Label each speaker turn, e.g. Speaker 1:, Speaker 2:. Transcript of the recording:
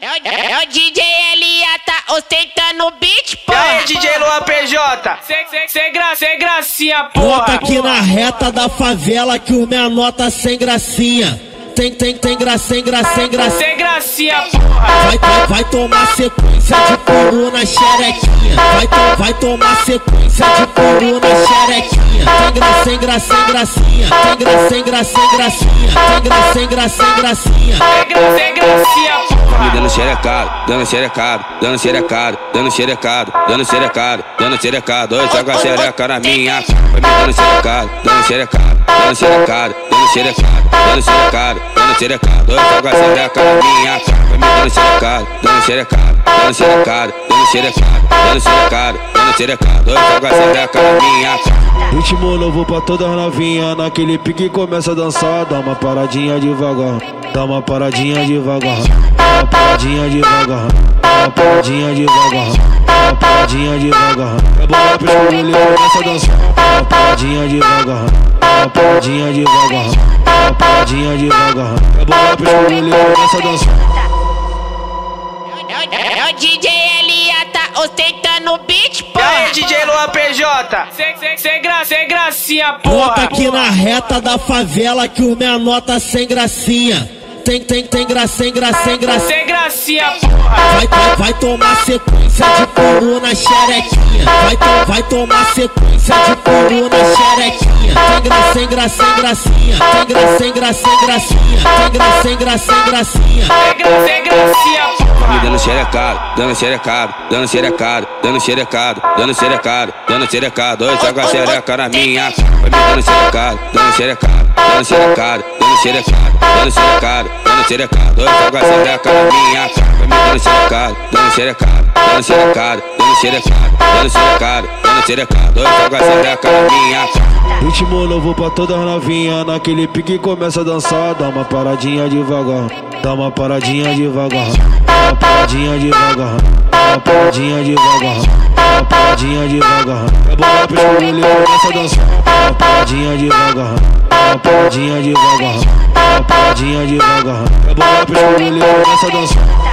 Speaker 1: É o DJ Elia tá ostentando o beat,
Speaker 2: E
Speaker 1: porra.
Speaker 2: aí, DJ Luan PJ? Sem gra, sem gracinha, porra.
Speaker 3: Bota aqui na reta da favela que os menor tá sem gracinha. Tem, tem, tem graça, sem graça, sem graça.
Speaker 2: Sem gracinha, porra.
Speaker 3: Vai, vai, vai tomar sequência de peru na xerequinha. Vai, to, vai tomar sequência de peru na xerequinha. Tem graça, sem graça, sem gracinha. Tem graça, sem graça, sem gracinha. Tem graça, sem graça, sem gracinha.
Speaker 2: Sem gra, sem gracinha, porra.
Speaker 4: Me dando xerecado, dando xerecado, dando xerecado, dando xerecado, dando xerecado, dando xerecado. Oi, joga a xereca na minha. Vai me dando xerecado, dando xerecado, dando xerecado, dando xerecado, dando xerecado, dando xerecado. Oi, joga a xereca na minha. Vai me dando xerecado, dando xerecado, dando xerecado, dando xerecado, dando xerecado, dando xerecado. Oi, joga a xereca na minha.
Speaker 5: Ritmo novo pra todas novinhas, naquele pique começa a dançar, dá uma paradinha devagar, dá uma paradinha devagar, dá uma paradinha devagar, dá uma paradinha devagar, dá uma paradinha devagar. É bola pro escolher, começa a dançar, dá uma paradinha devagar, dá uma paradinha devagar, dá uma paradinha devagar. É bola pro escolher, começa a dançar.
Speaker 1: É o DJ Elia tá ostentando o beat,
Speaker 2: E
Speaker 1: porra.
Speaker 2: aí, DJ Luan PJ? Sem, gra, gracinha,
Speaker 3: Bota
Speaker 2: porra.
Speaker 3: aqui na reta da favela que os menor tá sem gracinha. Tem, tem, tem graça, sem graça, sem graça.
Speaker 2: Sem gracinha, porra.
Speaker 3: Vai, vai, vai tomar sequência de peru na xerequinha. Vai, to, vai tomar sequência de peru na xerequinha. Tem graça, sem graça, sem gracinha. Tem graça, sem graça, sem gracinha. Tem graça, sem graça, sem gracinha.
Speaker 2: Sem gra, sem gracinha,
Speaker 4: Me
Speaker 2: porra.
Speaker 4: dando xerecado, dando xerecado, dando xerecado, dando xerecado, dando xerecado, dando xerecado. Oi, joga a xereca na minha. Vai me dando xerecado, dando xerecado, dando xerecado, dando xerecado, dando xerecado, dando xerecado. Oi, joga a xereca na minha cara. Vai me dando xerecado, dando xerecado, dando xerecado, dando xerecado, dando xerecado, dando xerecado. Oi, joga a xereca na minha cara.
Speaker 5: Ritmo novo pra todas novinhas, naquele pique começa a dançar, dá uma paradinha devagar, dá uma paradinha devagar, dá uma paradinha devagar, dá uma paradinha devagar, dá uma paradinha devagar. É bola pro escolher, começa a dançar, dá uma paradinha devagar, dá uma paradinha devagar, dá uma paradinha devagar. É bola pro escolher, começa a dançar.